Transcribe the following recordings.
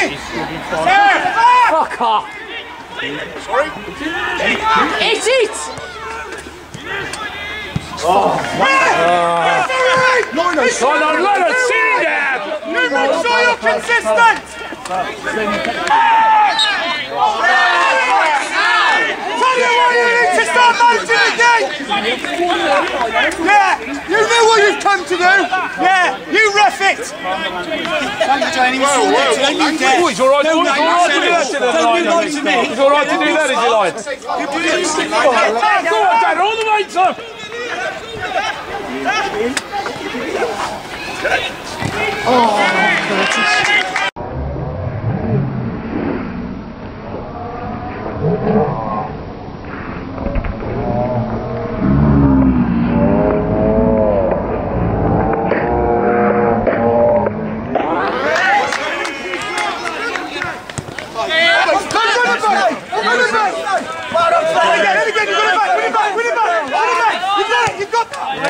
Fuck off! Sorry? Hit it! No, no, Oh no, let us see that! You make sure you're consistent! Tell you what, you need to start managing! Yeah, you know what you've come to do! Yeah, you ref it! Thank you, Jane. Whoa, whoa, Oh, he's alright he's alright to do that to the line. He's alright to do that, is he, line? Go on, Dad, all the way, son! Oh,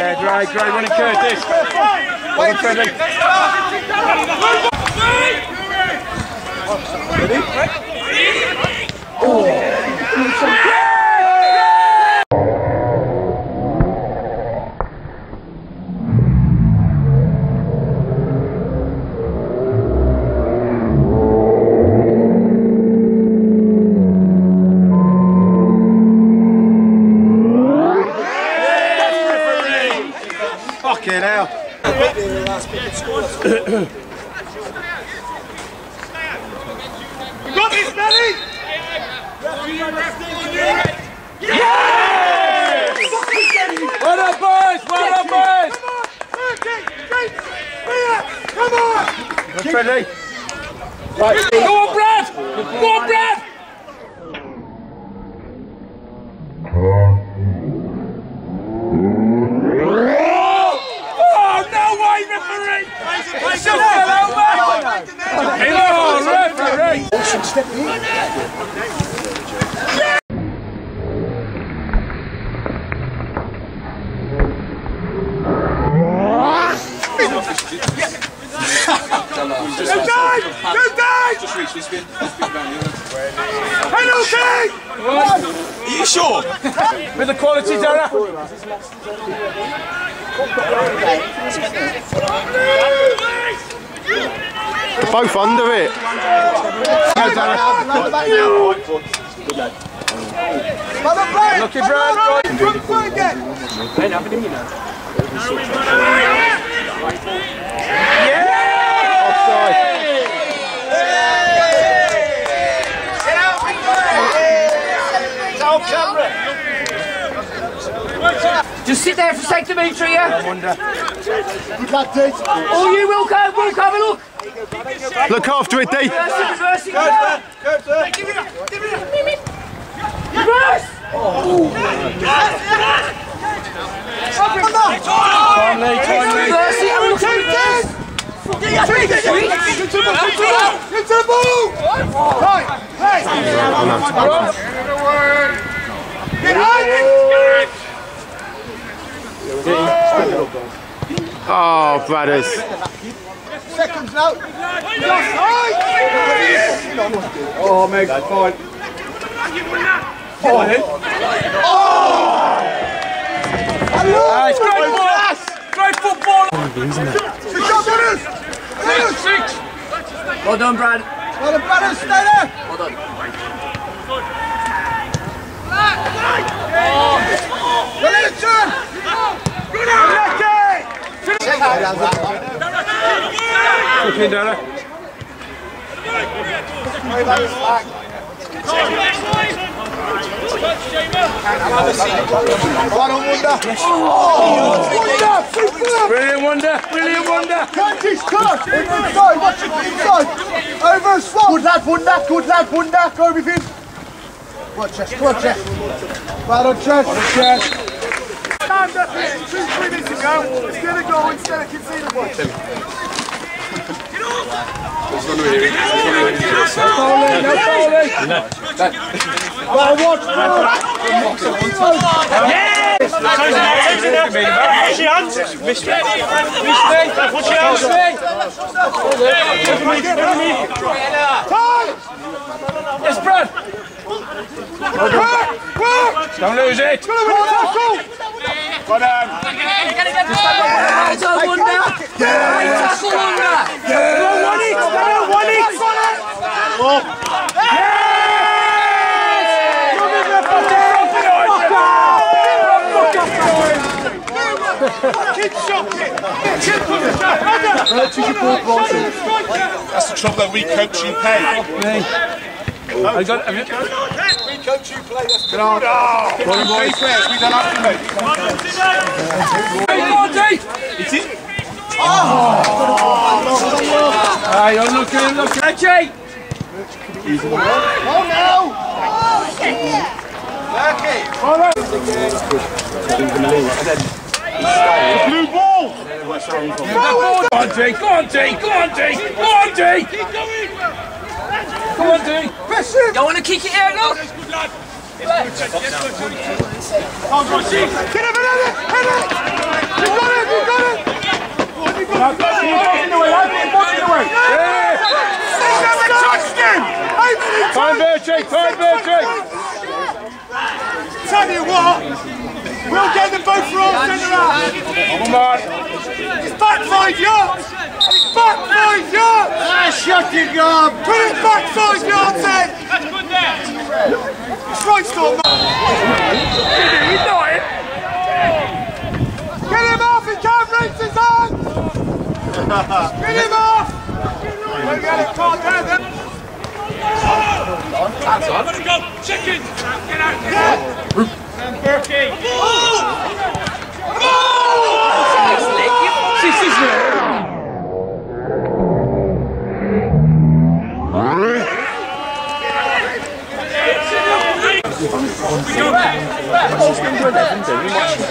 yeah, great, great running Curtis. Well Got this, Nelly! Well done, boys! Well done, boys! Come on! Go on, Brad! Go on, Brad! Time! Just reach this bit. This bit down here. Penalty! Are you sure? With the quality, Dara. Both under it. Lucky Brad. Front foot again! Just sit there for a sec, Dimitri, yeah? Good lad, Dave. Oh, you will go, will have a look. Look after it, D. Reversing, reversing, reversing. Reverse! Timely, Reversing, have a look at reverse. Into the ball! Right, hey! Get out! Oh, brothers. Seconds now. Just right! Oh, Meg, fine. Ah, it's great ball. Great football. Six up, brothers! Brothers! Well done, Brad. Well done, brothers, stay there! Well done. Well, it's turn! Look in, Dara. Right on, Wonder. Oh, Wonder! Superb! Brilliant wonder. Brilliant wonder. Catch his! Inside, watch it inside! Over and swap! Good lad, Wonder! Good lad, Wonder! Go with him! Go on, Chess, go on, Chess! Right on, Chess! On Stand up here two, three minutes ago, it's gonna instead of conceding one. Foley, no Foley. Right, watch! Yes! your hands. Missed me. Missed me. Put your hands. Yes, Brad. Don't lose it. Well done. That's the trouble that we coach you pay. I got. Have you? Go on, boys. We don't have to make. Hey, Monty. Is it? Oh. Hey, you're looking, looking. Reggie. Blue ball! Go on, Jake. Go on, Jake. Go on, Jake. Go on, Jake. Go on, Jake. Don't want to kick it out, look. Get him another! Hit it! You got it! You got it! Walking away, lad. Walking away. Yeah. They never touched him! Time there, Time there, Tell you what, we'll get them both for all centre out. Come on. It's back five yards! It's back five yards! Shut your gob! Put it back five yards then! That's good there! Right, Storm! He's not it. Get him off! He can't reach his hand! Get him off! Don't get it caught there then! Gotta go. Chicken. Get out there. Berkey. Oh.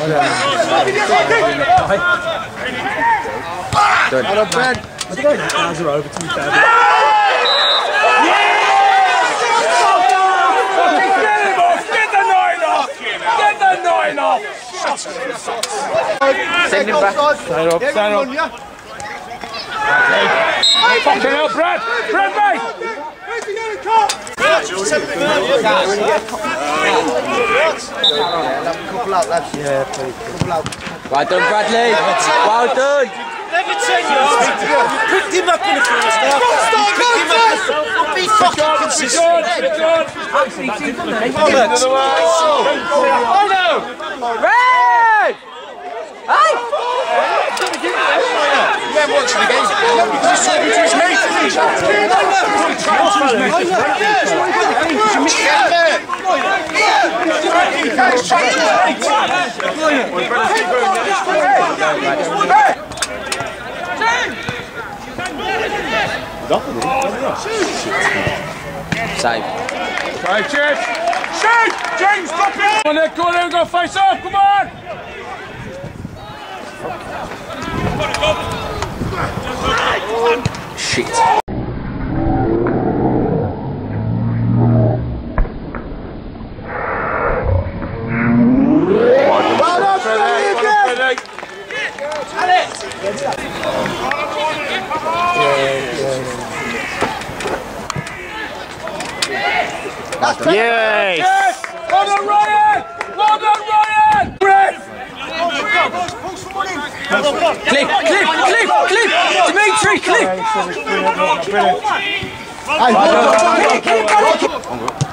Get him off. Get the nine off. Get the nine off. Send him back. Stand up. Stand up. Fucking hell, Brad. Brad, mate. Where's he going to cut? Well done, Bradley. Well done. Picked him up in the first half. Picked him up. Be fucking consistent. Red! Hey! Save. Right, Chip. Shoot! James, drop it! Come on, there, go on, there, go face off, come on! Shit. Yes! Yes! Well done, Ryan! Well done, Ryan! Ref! Clip, clip, clip, clip! Dimitri, clip!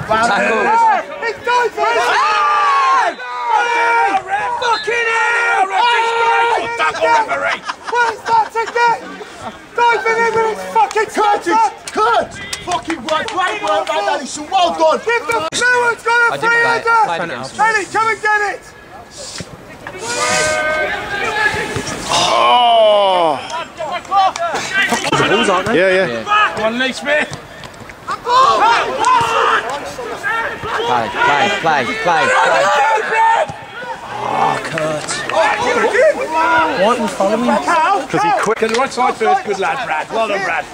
Tackle. It's time for it! Fucking hell! Ref, Tackle referee! Where's that ticket? Diving in with his fucking cut! Cut! Fucking work, great work, man, Alison, well done! Give the... No one's got a I didn't free play it. I played header! it else. Eddie, come and get it! Oh! Yeah, yeah. Come on, Lee Smith! Play, play, play, play, play. Because he quit. Get the right side first, good lad, Brad. Well done, Brad.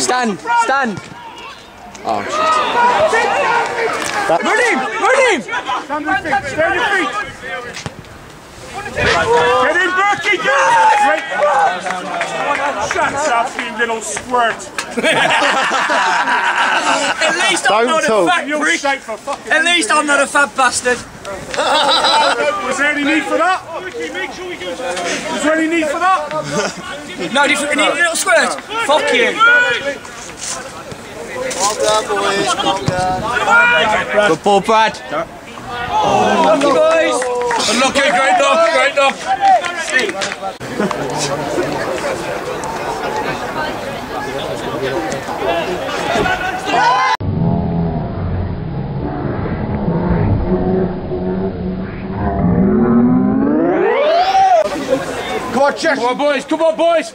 Stand, stand. Oh, shit. Run him! Run him! Stand on your feet. Stay on your feet. Get in, Berkey. Great. Shut up, you little squirt. At least I'm Don't not talk. a fat prick. safe for fucking. At least I'm not a fat bastard. Was there any need for that? Was there any need for that? No, different. You little squirt. Fuck you. Calm. Good ball, Brad. Lucky boys. Unlucky, great knock, great knock. Come on, chest. Come on, boys, come on, boys.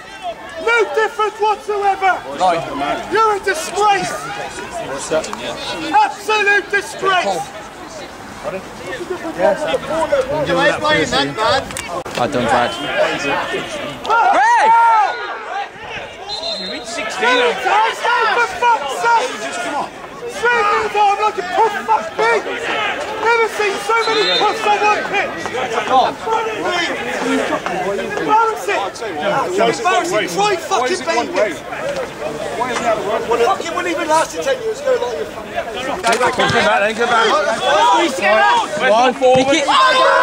No difference whatsoever. You're a disgrace. Absolute disgrace. You ain't playing that, man. I done Brad. Ray! Time for fuck's sake. Three minutes on like a puff fuck me. Never seen so many puffs on one pitch. Embarrassing. Embarrassing. Try fucking baby. Fucking wouldn't even last you 10 years ago like you One forward. Go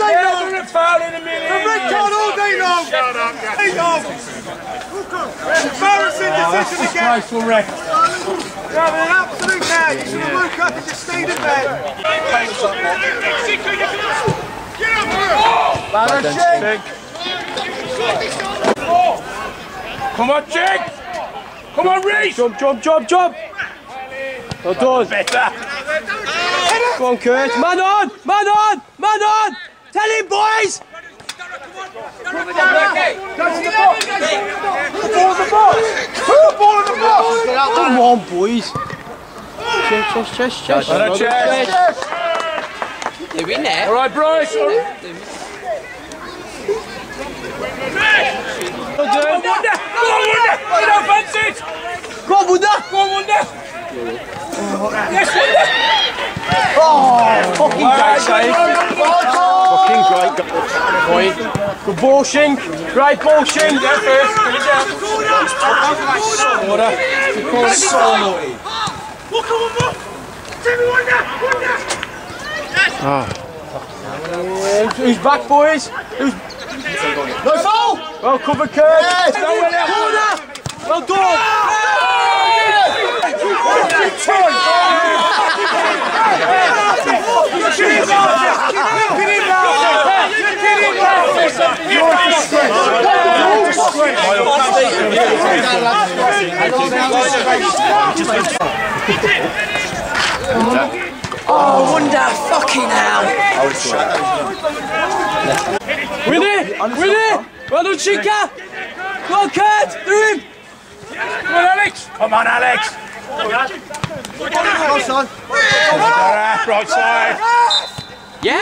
card all day long. A foul in a minute. A red card all day long. Shut up, Day long. Embarrassing decision again. Nice will wreck. Yeah, but an absolute man. You should have woke up and just stayed in bed. Come on, Jake! Come on, Reese! Jump, jump, jump, jump. Well done. Better! Go on, Kurt. Man on, man on, man on. Tell him, boys. Come on, boys. Chest, chest, chest, chest. On a chest! They're in there. Eh? All right, Bryce! All right. Go on, Wonder! Go on, Wonder! You don't fancy it! Go on, Buddha. Go on, Wonder! Yes, Fucking great save. Fucking great. Boy. Good ball, Shink. Great ball, Shink. Wonder! First, put it down. Who's back, boys? Who's No foul! well covered, Kurt? Yes! Well. Oh, wonder fucking hell. Win it! Win it! Well done! Go on, Kurt! Through him! Come on, Alex! Come on, Alex! On, son. Right side! Yeah!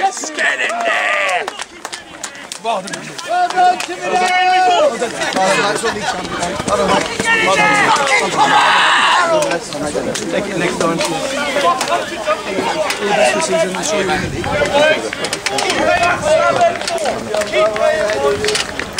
Yes! Get in there! Well done, Tividale! Oh, that's what. I don't know. Well done. Take it next time.